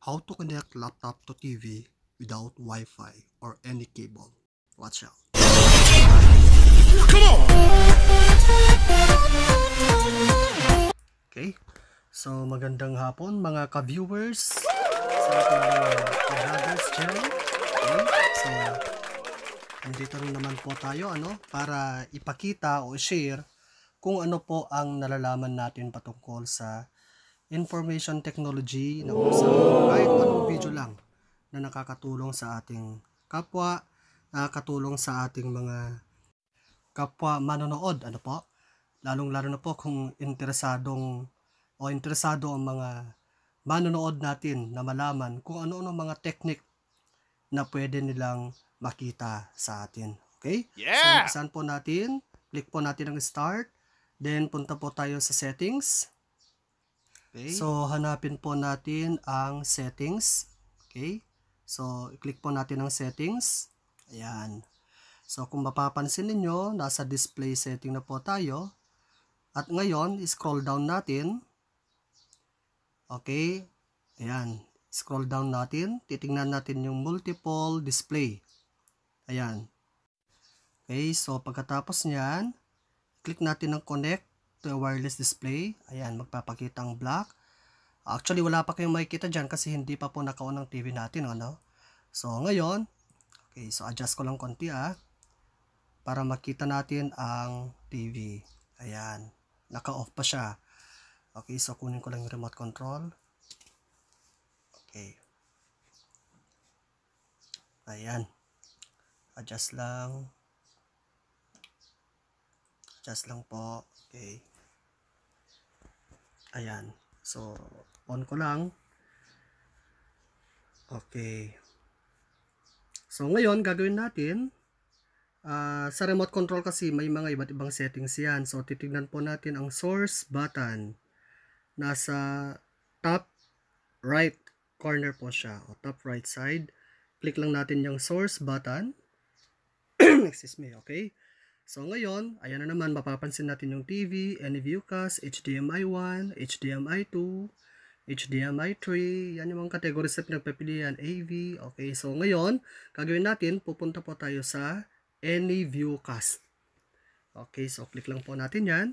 How to connect laptop to TV without Wi-Fi or any cable. Watch out. Okay. So, magandang hapon mga ka-viewers sa ating mga ka-brothers dyan. Okay. So, andito rin naman po tayo ano, para ipakita o share kung ano po ang nalalaman natin patungkol sa information technology na kung saan kahit anong video lang na nakakatulong sa ating kapwa, nakakatulong sa ating mga kapwa manonood, ano po? Lalong-lalo na po kung interesadong o interesado ang mga manonood natin na malaman kung ano-ano mga technique na pwede nilang makita sa atin. Okay? Yeah! So, saan po natin? Click po natin ang start. Then, punta po tayo sa settings. Okay. So, hanapin po natin ang settings. Okay. So, i-click po natin ang settings. Ayan. So, kung mapapansin ninyo, nasa display setting na po tayo. At ngayon, scroll down natin. Okay. Ayan. Scroll down natin. Titingnan natin yung multiple display. Ayan. Okay. So, pagkatapos niyan, click natin ang connect a wireless display. Ayan, magpapakita ang black. Actually, wala pa kayong makikita dyan kasi hindi pa po naka-on ang TV natin. Ano? So, ngayon, okay, so adjust ko lang konti ah. Para makita natin ang TV. Ayan, naka-off pa siya. Okay, so kunin ko lang yung remote control. Okay. Ayan. Adjust lang. Adjust lang po. Okay. Ayan. So, on ko lang. Okay. So, ngayon, gagawin natin, uh, sa remote control kasi may mga iba't ibang settings yan. So, titignan po natin ang source button. Nasa top right corner po siya, o top right side. Click lang natin yung source button. Excuse me, okay? So ngayon, ayan na naman, mapapansin natin yung TV, NViewcast, HDMI 1, HDMI 2, HDMI 3, yan yung mga categories na pinagpapilian, AV, okay. So ngayon, gagawin natin, pupunta po tayo sa AnyViewcast. Okay, so click lang po natin yan.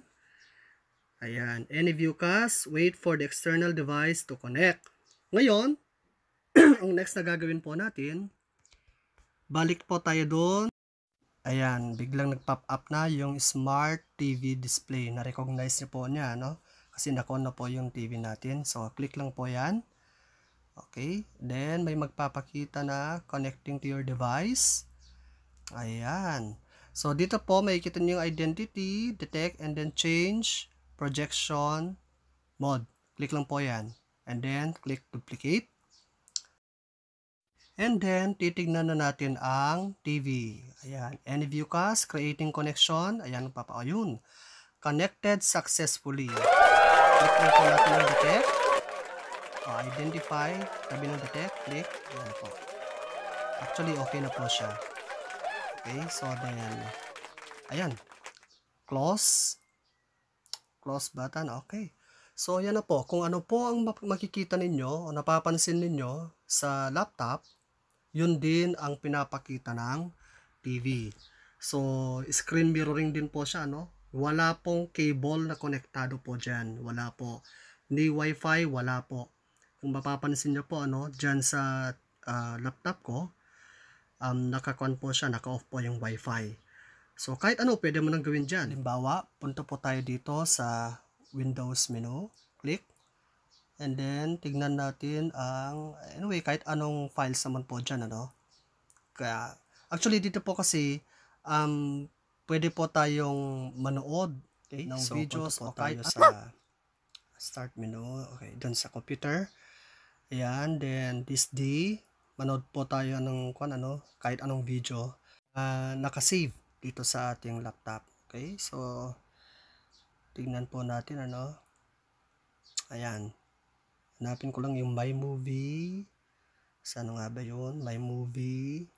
Ayan, AnyViewcast, wait for the external device to connect. Ngayon, ang next na gagawin po natin, balik po tayo doon Ayan, biglang nag-pop up na yung Smart TV display. Na-recognize niyo po niya, no? Kasi nakon na po yung TV natin. So, click lang po yan. Okay. Then, may magpapakita na connecting to your device. Ayan. So, dito po, may kita niyo yung identity, detect, and then change projection mode. Click lang po yan. And then, click duplicate. And then, titignan na natin ang TV. Ayan, AnyViewcast, creating connection. Ayan, papa, ayun. Connected successfully. Click lang po natin ang detect. Uh, identify, tabi ng detect, click. Ayan po. Actually, okay na po siya. Okay, so then, ayan. Close. Close button, okay. So, ayan na po. Kung ano po ang makikita ninyo o napapansin ninyo sa laptop, yun din ang pinapakita ng TV. So, screen mirroring din po siya, no? Wala pong cable na konektado po dyan. Wala po. Ni wifi, wala po. Kung mapapansin nyo po, ano, dyan sa uh, laptop ko, um, nakakuan po siya, naka-off po yung wifi. So, kahit ano, pwede mo nang gawin dyan. Halimbawa, punta po tayo dito sa Windows menu. Click. And then, tignan natin ang, anyway, kahit anong files naman po dyan, ano. Kaya, actually, dito po kasi, um, pwede po tayong manood okay, ng so, videos o kahit sa start menu, okay, dun sa computer. Ayan, then this D, manood po tayo ng kung ano, kahit anong video, uh, nakasave dito sa ating laptop. Okay, so, tignan po natin, ano, ayan, Hanapin ko lang yung My Movie. Saan nga ba yun? My Movie.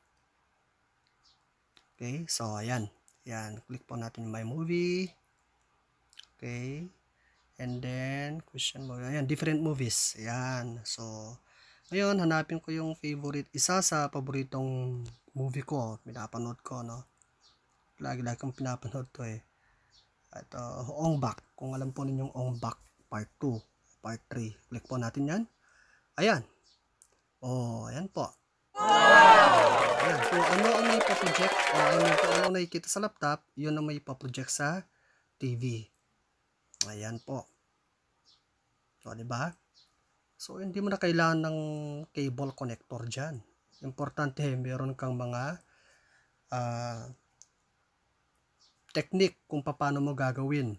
Okay, so ayan. Yan, click po natin yung My Movie. Okay. And then, question mo. Ayan, different movies. Ayan. So, Ngayon, hanapin ko yung favorite, isa sa paboritong movie ko, pinapanood ko, no? Lagi-lagi kong pinapanood to eh. Ito, Ong Bak. Kung alam po ninyong Ong Bak Part 2, Part 3. Click po natin yan. Ayan. Oh, ayan po. Ayan. So, ano ang may pa-project? Uh, I mean, kung ano nakikita sa laptop, yun ang may pa-project sa TV. Ayan po. So, di ba? So, hindi mo na kailangan ng cable connector dyan. Importante, meron kang mga uh, technique kung paano mo gagawin.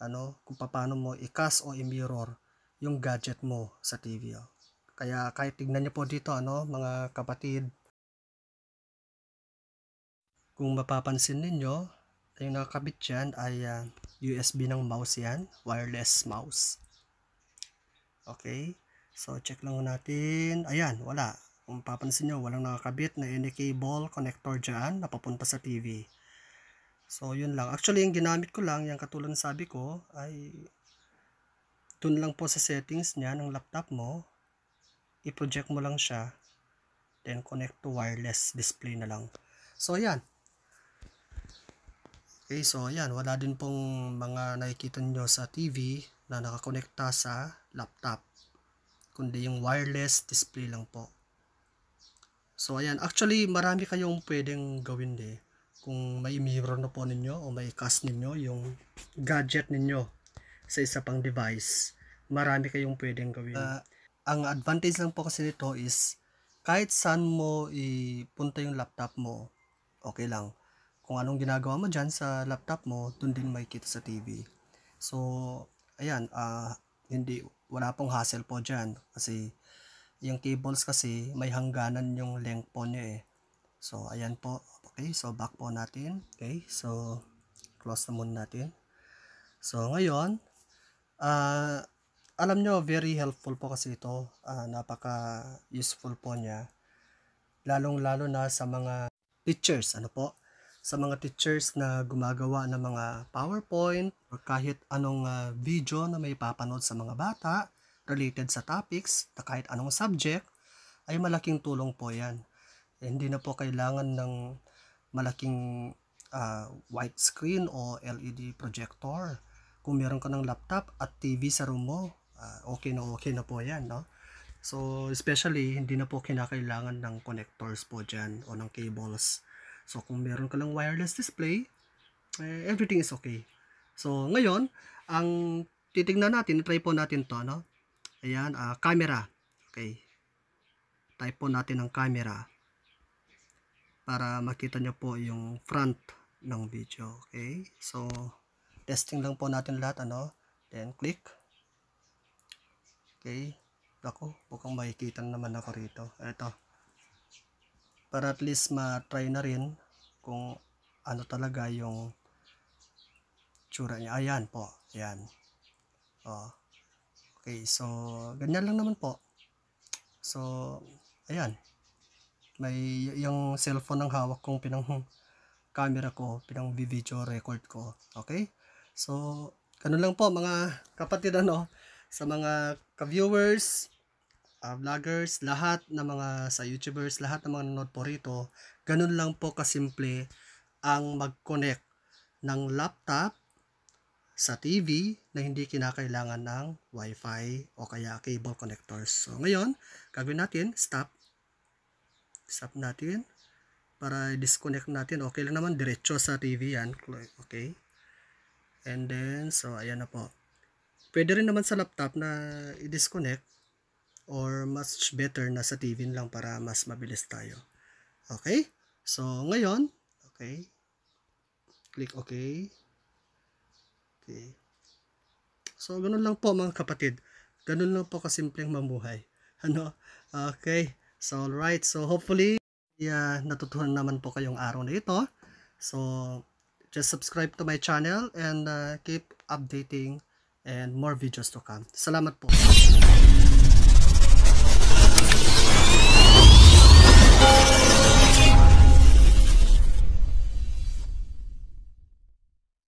Ano, kung paano mo i-cast o i-mirror yung gadget mo sa TV. Oh. Kaya kahit tignan niyo po dito, ano, mga kapatid, kung mapapansin ninyo, yung nakakabit dyan ay uh, ah, USB ng mouse yan, wireless mouse. Okay. So, check lang natin. Ayan, wala. Kung papansin nyo, walang nakakabit na any cable connector dyan na papunta sa TV. So, yun lang. Actually, yung ginamit ko lang, yung katulad sabi ko, ay dun lang po sa settings niya ng laptop mo. I-project mo lang siya. Then, connect to wireless display na lang. So, ayan. Okay, so ayan. Wala din pong mga nakikita nyo sa TV na nakakonekta sa laptop kundi yung wireless display lang po so ayan actually marami kayong pwedeng gawin eh kung may mirror na po ninyo o may cast ninyo yung gadget ninyo sa isa pang device marami kayong pwedeng gawin uh, ang advantage lang po kasi nito is kahit saan mo ipunta yung laptop mo okay lang kung anong ginagawa mo dyan sa laptop mo dun din makikita sa TV so ayan, uh, hindi, wala pong hassle po dyan. Kasi, yung cables kasi, may hangganan yung length po niya eh. So, ayan po. Okay, so back po natin. Okay, so, close na muna natin. So, ngayon, uh, alam nyo, very helpful po kasi ito. Uh, napaka useful po niya. Lalong-lalo na sa mga teachers, ano po, sa mga teachers na gumagawa ng mga PowerPoint or kahit anong uh, video na may papanood sa mga bata related sa topics na kahit anong subject ay malaking tulong po yan. Hindi na po kailangan ng malaking uh, white screen o LED projector. Kung meron ka ng laptop at TV sa room mo, uh, okay na okay na po yan. No? So, especially, hindi na po kinakailangan ng connectors po dyan o ng cables So, kung meron ka lang wireless display, eh, everything is okay. So, ngayon, ang titingnan natin, try po natin to, no? Ayan, uh, camera. Okay. Type po natin ang camera para makita nyo po yung front ng video. Okay. So, testing lang po natin lahat, ano? Then, click. Okay. Ako, mukhang makikita naman ako rito. Ito para at least ma-try na rin kung ano talaga yung tsura niya. Ayan po. Ayan. Oh. Okay, so ganyan lang naman po. So, ayan. May yung cellphone ng hawak kong pinang camera ko, pinang video record ko. Okay? So, ganun lang po mga kapatid ano, sa mga ka-viewers, uh, vloggers, lahat ng mga sa YouTubers, lahat ng mga nanonood po rito, ganun lang po kasimple ang mag-connect ng laptop sa TV na hindi kinakailangan ng Wi-Fi o kaya cable connectors. So ngayon, gagawin natin, stop. Stop natin para disconnect natin. Okay lang naman, diretso sa TV yan. Okay. And then, so ayan na po. Pwede rin naman sa laptop na i-disconnect or much better na sa TV lang para mas mabilis tayo. Okay? So, ngayon, okay. Click okay. Okay. So, ganun lang po mga kapatid. Ganun lang po kasimpleng mamuhay. Ano? Okay. So, alright. So, hopefully, yeah, natutunan naman po kayong araw na ito. So, just subscribe to my channel and uh, keep updating and more videos to come. Salamat po.